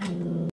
Mm.